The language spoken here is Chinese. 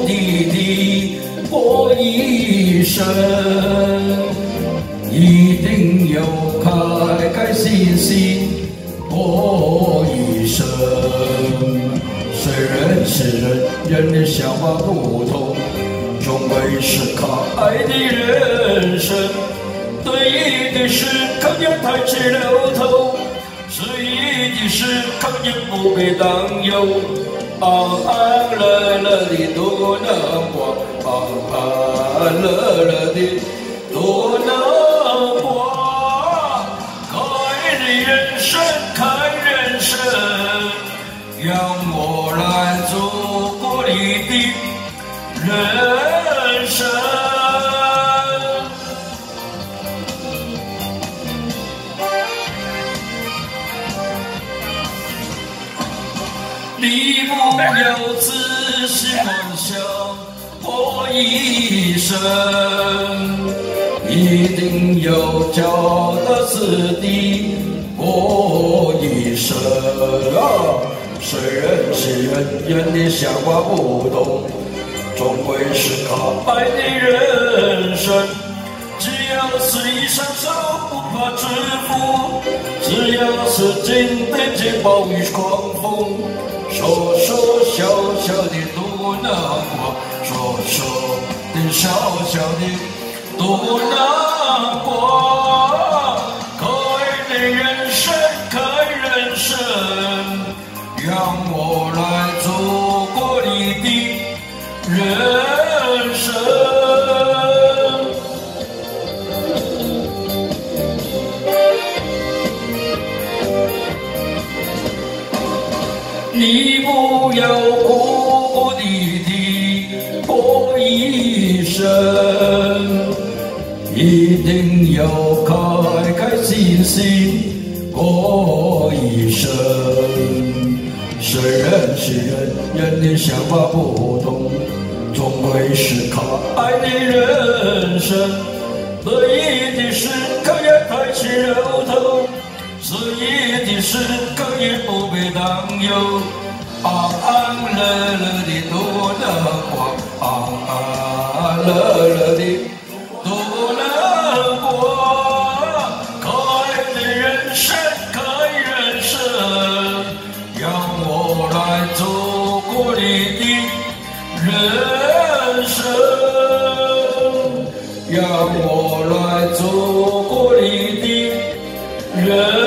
你不要哭哭啼啼过一生，一定要开开心心过一生。虽然是人，人的想法不同，终归是可爱的人生。对弈的是靠眼抬起了头，失意的是靠眼不必担忧。安安乐乐的多难过，安安乐乐的多难过。开的人生，看人生，让我来走过你的人生。你不要自信幻想过一生，一定要脚踏实地过一生。啊虽然是人人的想法不同，终归是靠爱的人生。只要是一双手，不怕制服；只要是肩对肩，暴雨狂风。说说笑笑的多难过，说说的笑笑的多难过。看人生，看人生，让我来走过你的人生。要哭哭啼啼过一生，一定要开开心心过一生。虽然是人人的想法不同，终归是可爱的人生。得意的是可以抬起了头。失意的时刻也不被担忧，啊乐乐的多难过，安安乐乐的多难过。开的人生，可怜人生，让我来走过你的人生，让我来走过你的人。